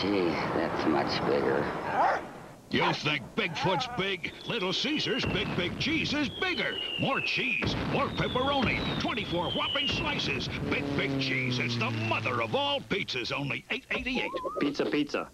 Gee, that's much bigger. You think Bigfoot's big? Little Caesar's Big Big Cheese is bigger. More cheese, more pepperoni, 24 whopping slices. Big Big Cheese is the mother of all pizzas, only 8.88. Pizza, pizza.